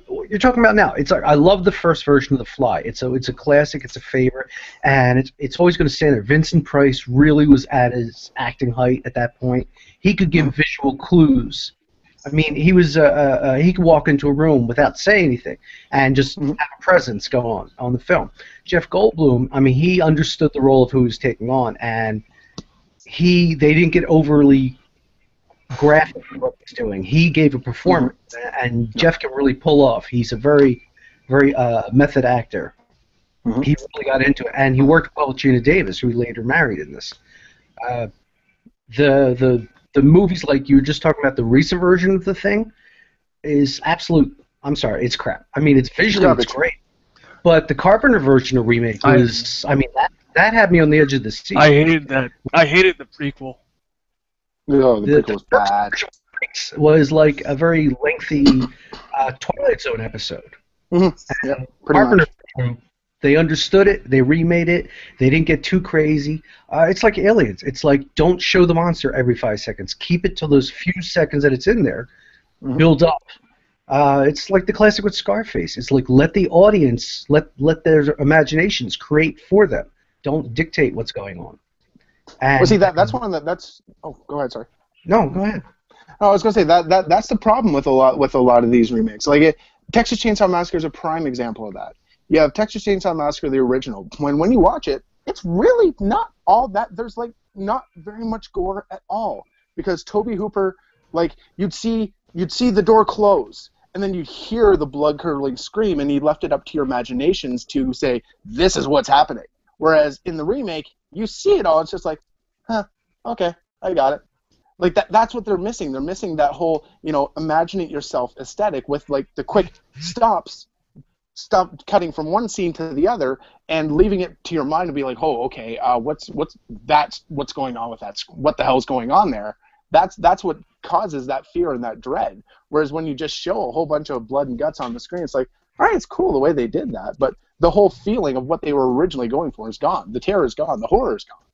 what you're talking about now. It's like I love the first version of The Fly. It's a it's a classic. It's a favorite, and it's it's always going to stand there. Vincent Price really was at his acting height at that point. He could give visual clues. I mean, he was uh, uh, uh, he could walk into a room without saying anything and just Mhm. have a presence go on on the film. Jeff Goldblum, I mean, he understood the role of who he was taking on, and he they didn't get overly graphic what he's doing. He gave a performance, and Jeff can really pull off. He's a very, very uh, method actor. Mhm. He really got into it, and he worked well with Geena Davis, who he later married in this. Uh, the the the movies like you were just talking about, the recent version of the thing, is absolute. I'm sorry, it's crap. I mean, it's visually it's great, but the Carpenter version of remake I- was. I mean, that that had me on the edge of the seat. I hated that. I hated the prequel. Oh, the The- prequel's the- bad. was like a very lengthy uh, Twilight Zone episode. Carpenter, much. they understood it. They remade it. They didn't get too crazy. Uh, it's like Aliens. It's like don't show the monster every five seconds. Keep it to those few seconds that it's in there. Mhm. Build up. Uh, it's like the classic with Scarface. It's like let the audience let let their imaginations create for them. Don't dictate what's going on. And, Well, see that that's one of the that's Oh, go ahead. Sorry. no, go ahead. I was gonna say that, that that's the problem with a lot with a lot of these remakes. Like it, Texas Chainsaw Massacre is a prime example of that. You have Texas Chainsaw Massacre, the original. When when you watch it, it's really not all that. There's like not very much gore at all because Tobe Hooper, like you'd see you'd see the door close and then you'd hear the blood curdling scream and he left it up to your imaginations to say this is what's happening. Whereas in the remake, you see it all. It's just like, huh, okay, I got it. Like that that's what they're missing. They're missing that whole you know imagine it yourself aesthetic with like the quick stops stop cutting from one scene to the other and leaving it to your mind to be like oh okay uh, what's what's that's what's going on with that? What the hell's going on there? That's that's what causes that fear and that dread. Whereas when you just show a whole bunch of blood and guts on the screen it's like all right it's cool the way they did that but the whole feeling of what they were originally going for is gone. The terror is gone. The horror is gone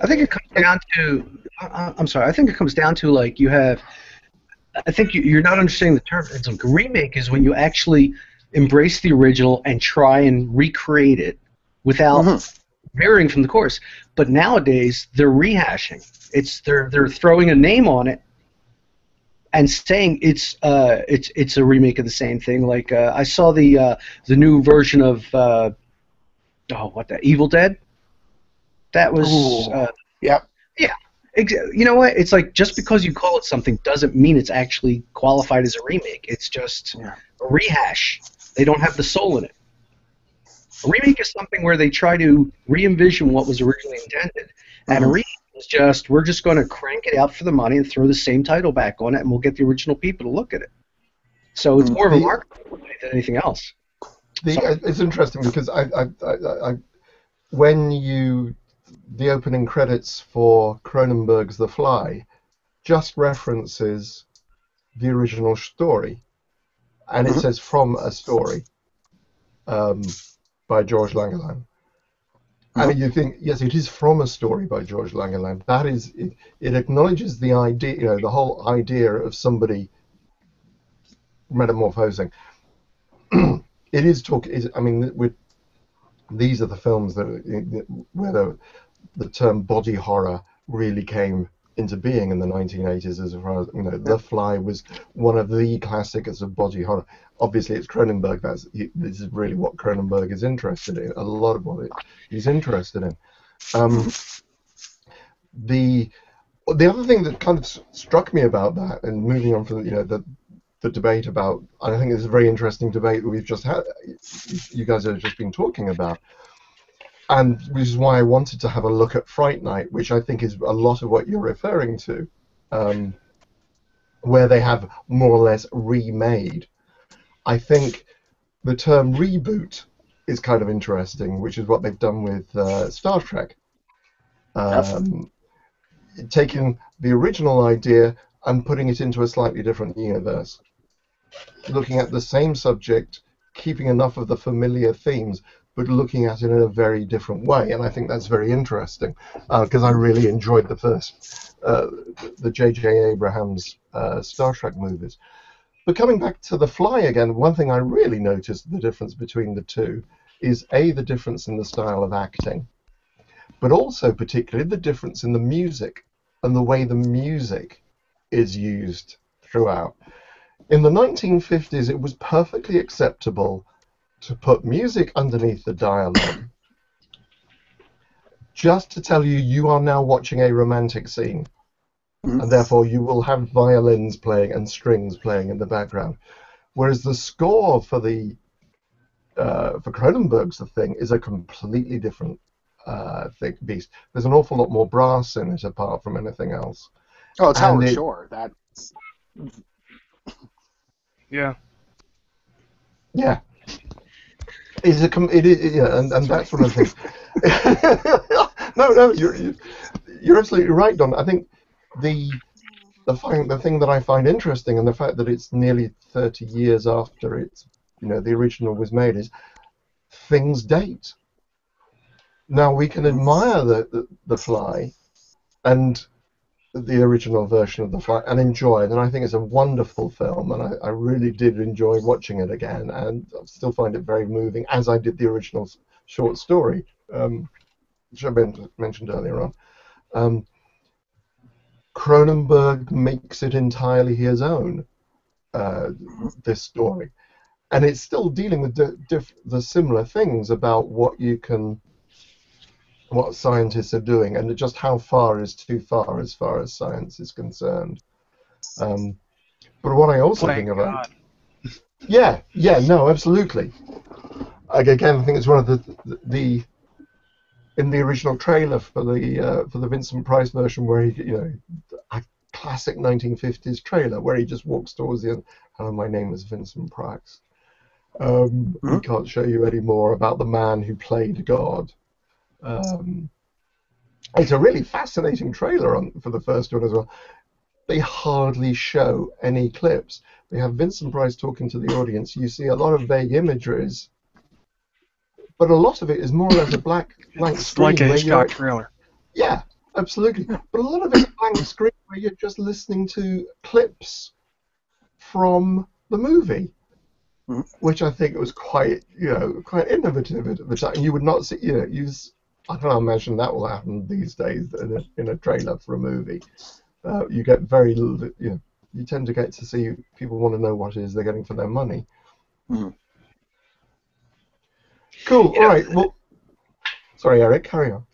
I think it comes down to. I- I'm sorry. I think it comes down to like you have. I think you- you're not understanding the term. It's like remake is when you actually embrace the original and try and recreate it without Mhm. varying from the course. But nowadays they're rehashing. It's they're they're throwing a name on it and saying it's uh it's it's a remake of the same thing. Like uh, I saw the uh, the new version of uh, oh what the Evil Dead. That was uh, Yep. Ex- You know what? It's like just because you call it something doesn't mean it's actually qualified as a remake. It's just Yeah. a rehash. They don't have the soul in it. A remake is something where they try to re-envision what was originally intended, and a Mhm. remake is just we're just going to crank it out for the money and throw the same title back on it, and we'll get the original people to look at it. So it's Mhm. more of a marketing than anything else. The, uh, it's interesting because I, I, I, when you the opening credits for Cronenberg's The Fly just references the original story, and it Mhm. says from a story um, by George Langelaan. And you think, yes, it is from a story by George Langelaan. That is, it, it acknowledges the idea, you know, the whole idea of somebody metamorphosing. (clears throat) it is talk. Is, I mean, with these are the films that where the, the term body horror really came into being in the 1980s. As far as you know, The Fly was one of the classics of body horror. Obviously, it's Cronenberg. That's he, this is really what Cronenberg is interested in. A lot of what it, he's interested in. Um, the the other thing that kind of s- struck me about that, and moving on from you know the the debate about, and I think it's a very interesting debate that we've just had. You guys have just been talking about, and which is why I wanted to have a look at Fright Night, which I think is a lot of what you're referring to, um, where they have more or less remade. I think the term reboot is kind of interesting, which is what they've done with uh, Star Trek. Um, taking the original idea and putting it into a slightly different universe. Looking at the same subject, keeping enough of the familiar themes, but looking at it in a very different way. And I think that's very interesting because I really enjoyed the first, uh, the J.J. Abrams uh, Star Trek movies. but coming back to the fly again, one thing I really noticed the difference between the two is a the difference in the style of acting, but also particularly the difference in the music and the way the music is used throughout. In the 1950s, it was perfectly acceptable to put music underneath the dialogue just to tell you you are now watching a romantic scene. Mhm. And therefore, you will have violins playing and strings playing in the background. Whereas the score for the uh, for Cronenberg's The Thing is a completely different uh, thing, beast. There's an awful lot more brass in it apart from anything else. Oh, it's And Howard it- Shore. That Yeah. Yeah. It's a com- it is, yeah, and, and that's one of the things. no, no, you're you're- you're absolutely right, Don. I think the the thing the thing that I find interesting, and the fact that it's nearly 30 years after it's you know the original was made, is things date. Now we can admire the the, the Fly, and the original version of The flight and enjoy it. And I think it's a wonderful film, and I, I really did enjoy watching it again, and I still find it very moving, as I did the original short story, um, which I mentioned earlier on. Um, Cronenberg makes it entirely his own, uh, this story. And it's still dealing with the similar things about what you can what scientists are doing and just how far is too far as far as science is concerned. Um, but what I also Playing think about, God. yeah, yeah, no, absolutely. Again, I think it's one of the the in the original trailer for the uh, for the Vincent Price version where he, you know, a classic 1950s trailer where he just walks towards the end. Hello, my name is Vincent Price. Um, We Mhm. can't show you any more about the man who played God. Um, it's a really fascinating trailer on, for the first one as well. They hardly show any clips. They have Vincent Price talking to the audience. You see a lot of vague imageries, but a lot of it is more or less a black blank It's screen. like a Hitchcock trailer. yeah, absolutely. But a lot of it's blank screen where you're just listening to clips from the movie, Mhm. which I think was quite, you know, quite innovative at the time. You would not see, you know, use. I can't imagine that will happen these days in a, in a trailer for a movie. Uh, you get very you know, you tend to get to see people want to know what it is they're getting for their money. Mhm. Cool. All right. Well, sorry, Eric. Carry on.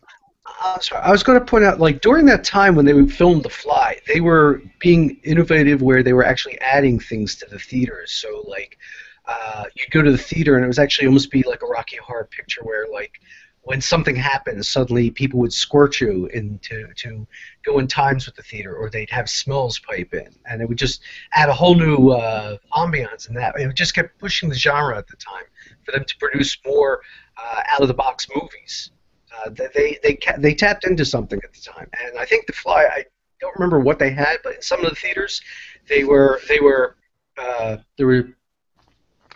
Uh, sorry, I was going to point out, like during that time when they filmed The Fly, they were being innovative where they were actually adding things to the theaters. So like, uh, you'd go to the theater and it was actually almost be like a Rocky Horror Picture where like when something happens, suddenly people would squirt you into to go in times with the theater, or they'd have smells pipe in, and it would just add a whole new uh, ambiance in that. It just kept pushing the genre at the time for them to produce more uh, out of the box movies. Uh, they they they, tapped into something at the time, and I think The Fly. I don't remember what they had, but in some of the theaters, they were they were uh, there were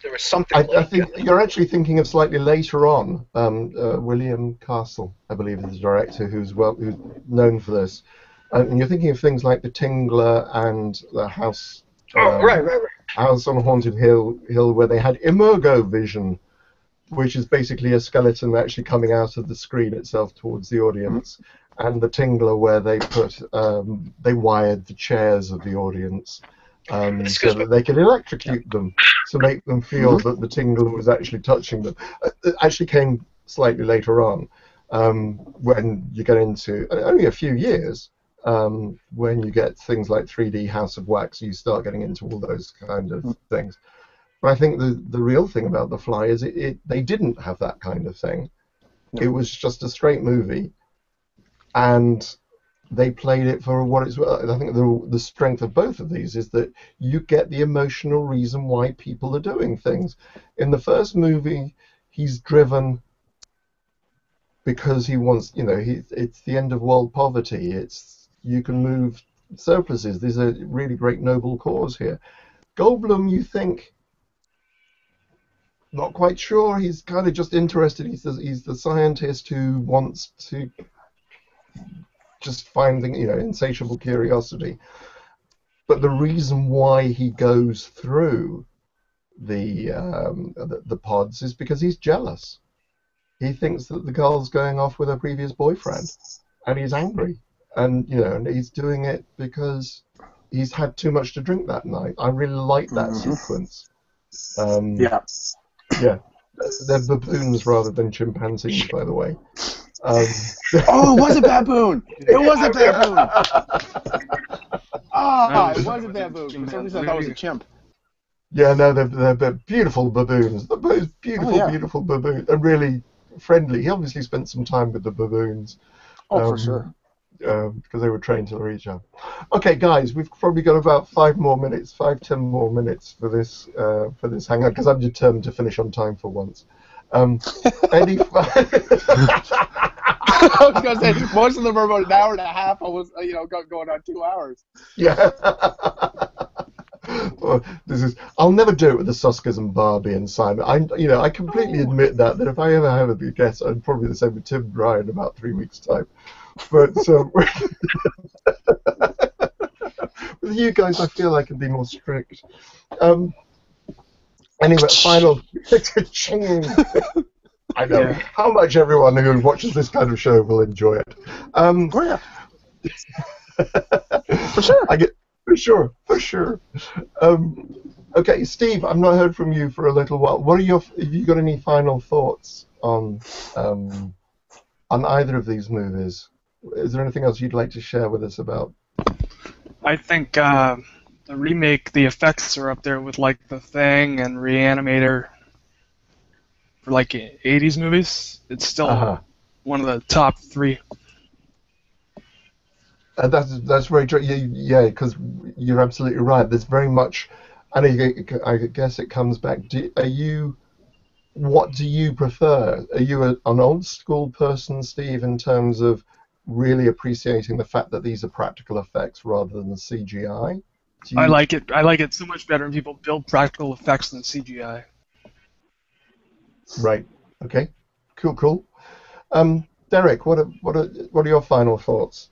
there was something. I, like, I think you're actually thinking of slightly later on. Um, uh, William Castle, I believe, is the director who's well who's known for this. Uh, and you're thinking of things like The Tingler and The House. oh um, right right right. House on Haunted Hill, Hill, where they had Emergo vision, which is basically a skeleton actually coming out of the screen itself towards the audience, and the Tingler, where they put um, they wired the chairs of the audience um, so that they could electrocute them to make them feel that the Tingler was actually touching them. Uh, It actually came slightly later on um, when you get into uh, only a few years um, when you get things like 3D House of Wax, you start getting into all those kind of things. But I think the the real thing about The Fly is it, it they didn't have that kind of thing. It was just a straight movie, and they played it for what it's worth. I think the the strength of both of these is that you get the emotional reason why people are doing things. In the first movie, he's driven because he wants, you know, he, it's the end of world poverty. It's you can move surpluses. There's a really great noble cause here. Goldblum, you think, not quite sure. He's kind of just interested. He's he's the scientist who wants to just finding, you know, insatiable curiosity. but the reason why he goes through the, um, the the pods is because he's jealous. He thinks that the girl's going off with her previous boyfriend, and he's angry. And you know, and he's doing it because he's had too much to drink that night. I really like that Mhm. sequence. Um, Yeah. yeah, they're baboons rather than chimpanzees, by the way. Um, (laughs) Oh, it was a baboon. It was a baboon. Ah, it was a baboon. For some reason, I thought it was a chimp. Yeah, no, they're, they're, they're beautiful baboons. The most beautiful, Oh, yeah. beautiful baboons. They're really friendly. He obviously spent some time with the baboons Oh, Um, for sure. because they were trained to reach out. Okay, guys, we've probably got about five more minutes, five, ten more minutes for this uh, for this hangout because I'm determined to finish on time for once. Um, any (laughs) (laughs) (laughs) I was gonna say most of them are about an hour and a half. I was, you know, going on two hours. Yeah. (laughs) well, this is. I'll never do it with the Soskas and Barbie and Simon. I, you know, I completely admit that. That if I ever have a big guest, I'm probably the same with Tim Bryan in about three weeks' time. But um, (laughs) with you guys, I feel I can be more strict. Um, anyway, final. I know Yeah. how much everyone who watches this kind of show will enjoy it. Um, Oh yeah, (laughs) for sure. I get for sure, for sure. Um, okay, Steve, I've not heard from you for a little while. What are your? Have you got any final thoughts on um, on either of these movies? Is there anything else you'd like to share with us about? I think uh, the remake, the effects are up there with like The Thing and Reanimator for like 80s movies. It's still Uh-huh. one of the top three. And that's that's very true. Yeah, yeah, because you're absolutely right. There's very much, and I, I guess it comes back. Do, are you? What do you prefer? Are you a, an old school person, Steve, in terms of really appreciating the fact that these are practical effects rather than CGI? You, I like it. I like it so much better when people build practical effects than CGI. Right. Okay. Cool. Cool. Um, Derek, what are what are what are your final thoughts?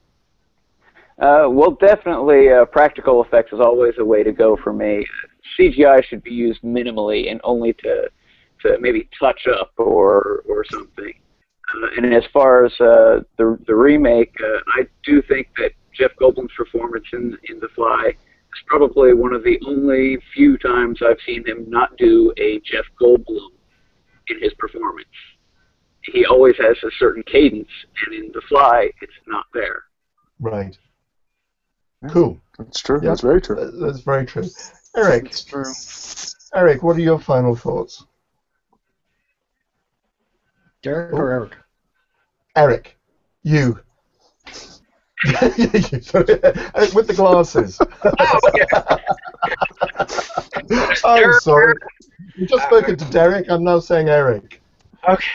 Uh, well, definitely, uh, practical effects is always a way to go for me. CGI should be used minimally and only to to maybe touch up or or something. Uh, and as far as uh, the the remake, uh, I do think that Jeff Goldblum's performance in in The Fly is probably one of the only few times I've seen him not do a Jeff Goldblum in his performance. He always has a certain cadence, and in The Fly, it's not there. Right. Cool. That's true. Yeah. That's very true. That's very true. Eric, It's true. Eric, what are your final thoughts? Derek Oh. or Eric? Eric, you. You, sorry. Eric with the glasses. (laughs) (laughs) I'm sorry. You've just spoken to Derek. I'm now saying Eric. Okay.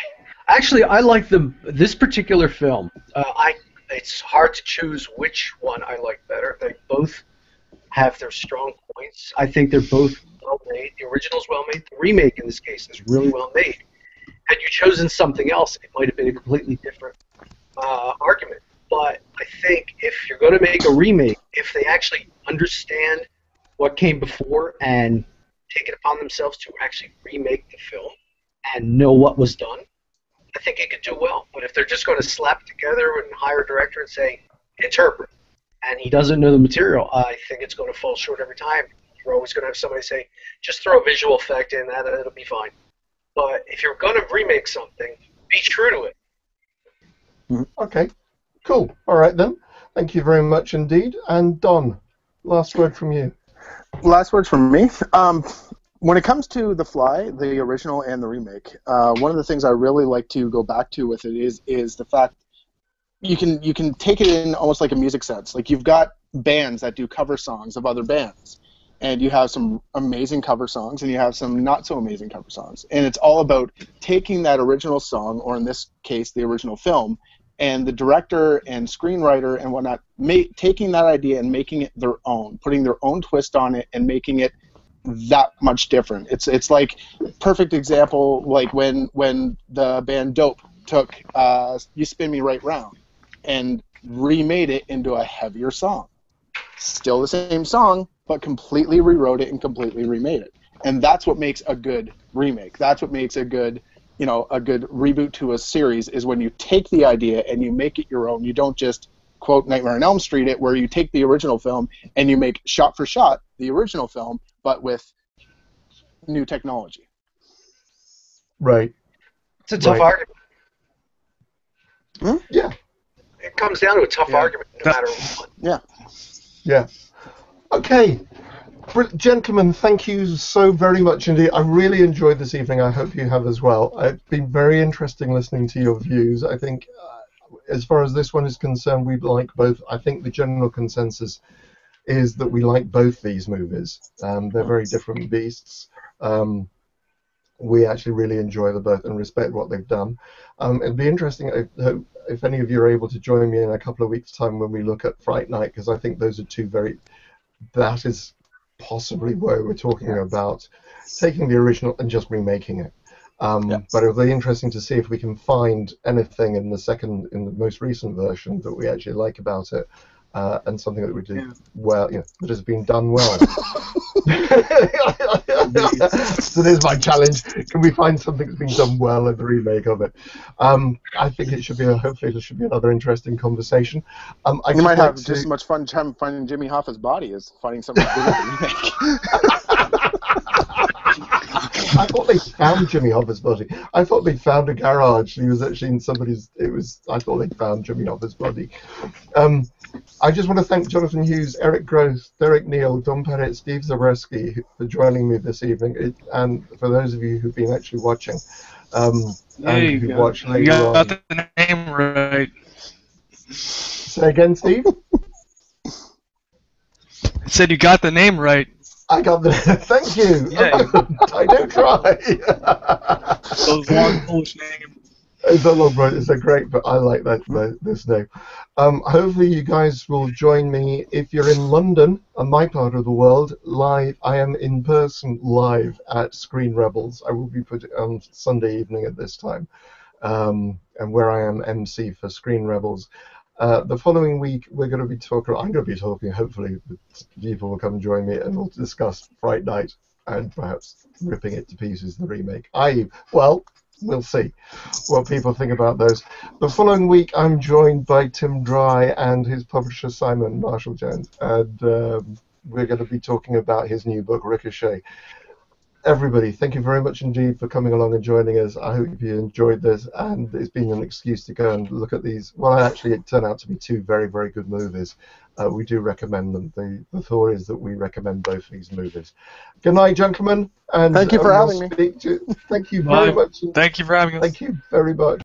Actually, I like the this particular film. Uh, I it's hard to choose which one I like better. They both have their strong points. I think they're both well made. The original's well made. The remake in this case is really well made. Had you chosen something else, it might have been a completely different uh, argument. But I think if you're going to make a remake, if they actually understand what came before and take it upon themselves to actually remake the film and know what was done, I think it could do well. But if they're just going to slap together and hire a director and say, interpret, and he doesn't know the material, I think it's going to fall short every time. You're always going to have somebody say, just throw a visual effect in that, it'll be fine. But if you're going to remake something, be true to it. Mm-hmm. Okay. Cool. All right then. Thank you very much indeed. And Don, last word from you. Last words from me. Um, when it comes to The Fly, the original and the remake, uh, one of the things I really like to go back to with it is is the fact you can you can take it in almost like a music sense. Like you've got bands that do cover songs of other bands, and you have some amazing cover songs and you have some not so amazing cover songs, and it's all about taking that original song, or in this case, the original film, and the director and screenwriter and whatnot, ma- taking that idea and making it their own, putting their own twist on it, and making it that much different. It's it's like perfect example, like when when the band Dope took uh, "You Spin Me Right Round" and remade it into a heavier song. still the same song, but completely rewrote it and completely remade it. And that's what makes a good remake. That's what makes a good, you know, a good reboot to a series is when you take the idea and you make it your own. You don't just quote Nightmare on Elm Street it, where you take the original film and you make shot for shot the original film, but with new technology. Right. It's a tough Right. argument. Hmm? Yeah. It comes down to a tough Yeah. argument, no matter what. Yeah. Okay. Gentlemen, thank you so very much indeed. I really enjoyed this evening. I hope you have as well. It's been very interesting listening to your views. I think, uh, as far as this one is concerned, we like both. I think the general consensus is that we like both these movies. Um, they're very different beasts. Um, we actually really enjoy them both and respect what they've done. Um, it'd be interesting I hope if any of you are able to join me in a couple of weeks' time when we look at Fright Night, because I think those are two very. That is possibly where we're talking about taking the original and just remaking it. Um, Yeah. But it'll be interesting to see if we can find anything in the second, in the most recent version that we actually like about it, uh, and something that we do Yeah. well, you know, that has been done well. (laughs) so there's my challenge. Can we find something that's been done well in the remake of it? Um, I think it should be. A, hopefully, it should be another interesting conversation. Um, I You might like have to- just as much fun time finding Jimmy Hoffa's body as finding something to do with the remake. (laughs) I thought they found Jimmy Hoffa's body. I thought they found a garage. He was actually in somebody's. It was. I thought they found Jimmy Hoffa's body. Um, I just want to thank Jonathan Hughes, Eric Gross, Derek Neal, Don Pettit, Steve Zabreski for joining me this evening, it, and for those of you who've been actually watching. Um, and you who go. watched You got on. the name right. Say again, Steve. (laughs) I said you got the name right. I got the. (laughs) Thank you. Yeah. (laughs) I don't try. Those long Polish names. It's a long road. It's a great, but I like that the, this name. Um, hopefully, you guys will join me if you're in London, on my part of the world. Live, I am in person live at Screen Rebels. I will be put on Sunday evening at this time, um, and where I am MC for Screen Rebels. Uh, the following week, we're going to be talking. I'm going to be talking. Hopefully, people will come join me, and we'll discuss Fright Night and perhaps ripping it to pieces. The remake. I well, we'll see what people think about those. The following week, I'm joined by Tim Dry and his publisher Simon Marshall Jones, and um, we're going to be talking about his new book Ricochet. Everybody, thank you very much indeed for coming along and joining us. I hope you enjoyed this, and it's been an excuse to go and look at these. Well, actually, it turned out to be two very, very good movies. Uh, we do recommend them. The, the thought is that we recommend both these movies. Good night, gentlemen. And Thank you for uh, having me. speak to- Thank you (laughs) very Bye. much. Thank you for having us. Thank you very much.